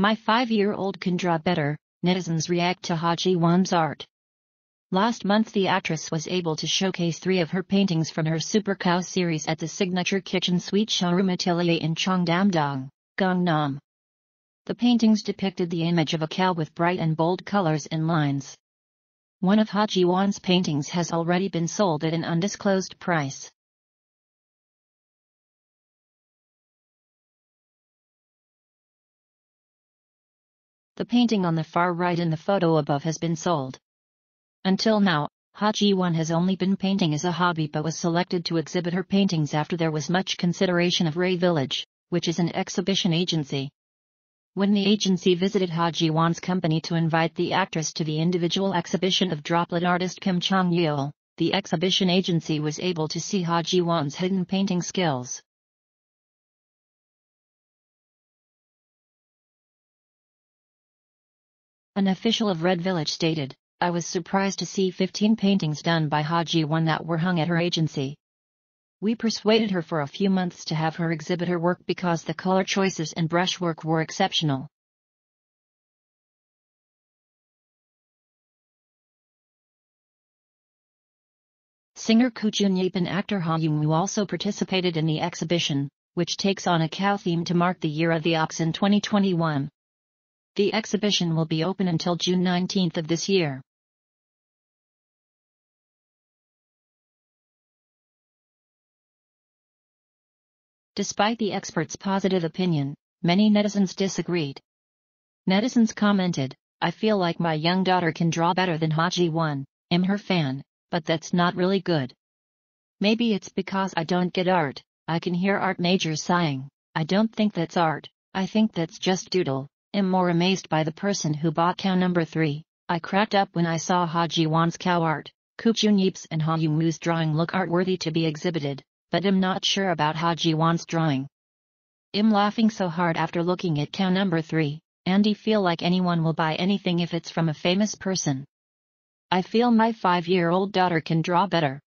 My five-year-old can draw better, netizens react to Ha Ji Won's art. Last month the actress was able to showcase three of her paintings from her Super Cow series at the Signature Kitchen Suite Showroom Atelier in Cheongdam-dong, Gangnam. The paintings depicted the image of a cow with bright and bold colors and lines. One of Ha Ji Won's paintings has already been sold at an undisclosed price. The painting on the far right in the photo above has been sold. Until now, Ha Ji Won has only been painting as a hobby but was selected to exhibit her paintings after there was much consideration of Ray Village, which is an exhibition agency. When the agency visited Ha Ji Won's company to invite the actress to the individual exhibition of droplet artist Kim Chong-yeol, the exhibition agency was able to see Ha Ji Won's hidden painting skills. An official of Red Village stated, I was surprised to see 15 paintings done by Ha Ji Won that were hung at her agency. We persuaded her for a few months to have her exhibit her work because the color choices and brushwork were exceptional. Singer Koo Jun-yeop and actor Ha Young-woo also participated in the exhibition, which takes on a cow theme to mark the year of the ox in 2021. The exhibition will be open until June 19 of this year. Despite the expert's positive opinion, many netizens disagreed. Netizens commented, I feel like my young daughter can draw better than Ha Ji Won, am her fan, but that's not really good. Maybe it's because I don't get art, I can hear art majors sighing, I don't think that's art, I think that's just doodle am more amazed by the person who bought cow number 3. I cracked up when I saw Ha Ji Won's cow art. Koo Jun-yeop's and Ha Young-woo's drawing look art-worthy to be exhibited, but I'm not sure about Ha Ji Won's drawing. I'm laughing so hard after looking at cow number 3, Andy feel like anyone will buy anything if it's from a famous person. I feel my five-year-old daughter can draw better.